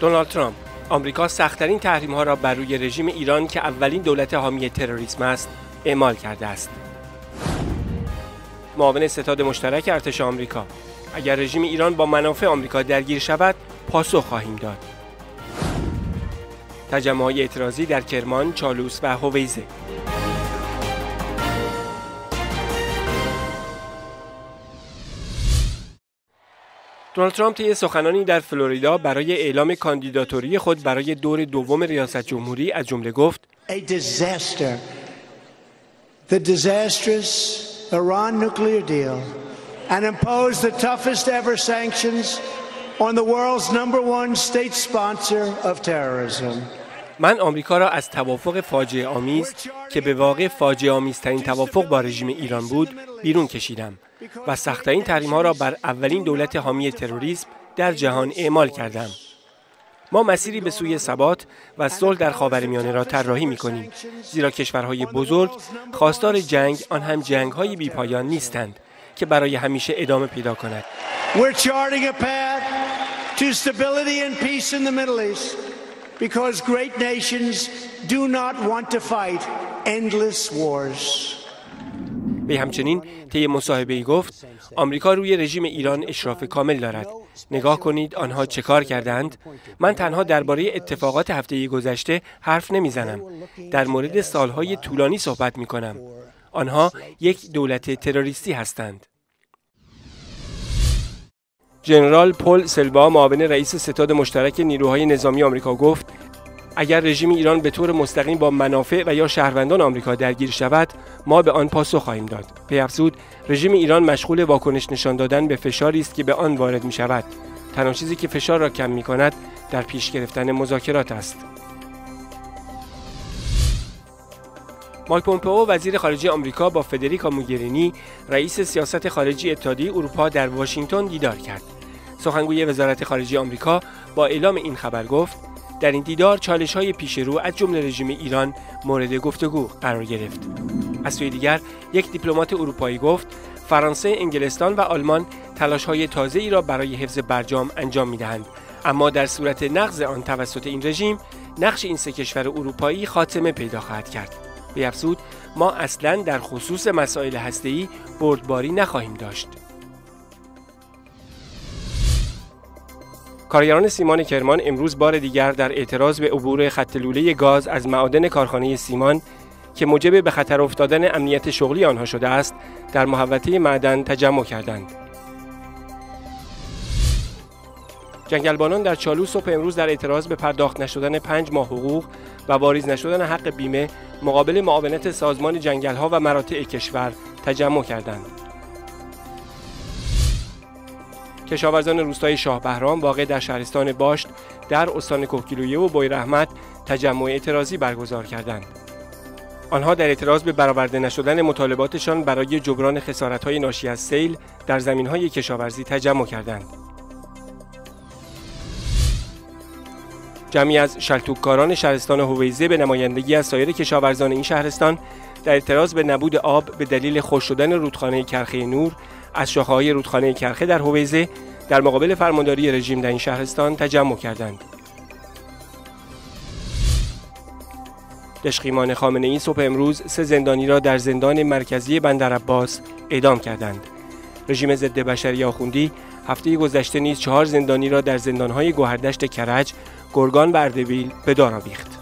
دونالد ترامپ آمریکا سختترین تحریم ها را بر روی رژیم ایران که اولین دولت حامی تروریسم است اعمال کرده است. معاون ستاد مشترک ارتش آمریکا اگر رژیم ایران با منافع آمریکا درگیر شود پاسخ خواهیم داد. تجمع اعتراضی در کرمان، چالوس و هویزه دونالد ترامپ طی سخنانی در فلوریدا برای اعلام کاندیداتوری خود برای دور دوم ریاست جمهوری از جمله گفت. من آمریکا را از توافق فاجعه آمیز که به واقع فاجعه آمیزترین توافق با رژیم ایران بود بیرون کشیدم و سختترین تحریم ها را بر اولین دولت حامی تروریسم در جهان اعمال کردم. ما مسیری به سوی ثبات و صلح در خاورمیانه را طراحی می کنیم زیرا کشورهای بزرگ خواستار جنگ آن هم جنگ های بی پایان نیستند که برای همیشه ادامه پیدا کند. Because great nations do not want to fight endless wars. وی همچنین طی مصاحبه گفت آمریکا روی رژیم ایران اشراف کامل دارد. نگاه کنید آنها چه کار کردند. من تنها درباره اتفاقات هفته گذشته حرف نمی‌زنم. در مورد سالهای طولانی صحبت می کنم آنها یک دولت تروریستی هستند. ژنرال پل سلوا معاون رئیس ستاد مشترک نیروهای نظامی آمریکا گفت اگر رژیم ایران به طور مستقیم با منافع و یا شهروندان آمریکا درگیر شود ما به آن پاسخ خواهیم داد. پی افزود رژیم ایران مشغول واکنش نشان دادن به فشاری است که به آن وارد می شود. تنها چیزی که فشار را کم می کند در پیش گرفتن مذاکرات است. مایک پومپئو وزیر خارجه آمریکا با فدریکا موگرینی رئیس سیاست خارجی اتحادیه اروپا در واشنگتن دیدار کرد. سخنگوی وزارت خارجه آمریکا با اعلام این خبر گفت در این دیدار چالش های پیش رو از جمله رژیم ایران مورد گفتگو قرار گرفت. از سوی دیگر یک دیپلمات اروپایی گفت فرانسه، انگلستان و آلمان تلاش های تازه ای را برای حفظ برجام انجام می دهند. اما در صورت نقض آن توسط این رژیم نقش این سه کشور اروپایی خاتمه پیدا خواهد کرد. به افزود ما اصلا در خصوص مسائل هسته‌ای بردباری نخواهیم داشت. کارگران سیمان کرمان امروز بار دیگر در اعتراض به عبور خط لوله گاز از معادن کارخانه سیمان که موجب به خطر افتادن امنیت شغلی آنها شده است در محوطه معدن تجمع کردند. جنگلبانان در چالو صبح امروز در اعتراض به پرداخت نشدن پنج ماه حقوق و واریز نشدن حق بیمه مقابل معاونت سازمان جنگلها و مراتع کشور تجمع کردند. کشاورزان روستای شاه بهرام واقع در شهرستان باشت در استان کوکیلویه و بوی رحمت تجمع اعتراضی برگزار کردند. آنها در اعتراض به برآورده نشدن مطالباتشان برای جبران خسارت‌های ناشی از سیل در زمین‌های کشاورزی تجمع کردند. جمعی از شلتوککاران شهرستان هویزه به نمایندگی از سایر کشاورزان این شهرستان در اعتراض به نبود آب به دلیل خوش شدن رودخانه کرخه نور از شاخه‌های رودخانه کرخه در هویزه در مقابل فرمانداری رژیم در این شهرستان تجمع کردند. دشقیمان خامنه ای صبح امروز سه زندانی را در زندان مرکزی بندر عباس اعدام کردند. رژیم ضد بشری آخوندی هفته گذشته نیز چهار زندانی را در زندانهای گوهردشت کرج، گرگان و اردبیل به دار آویخت.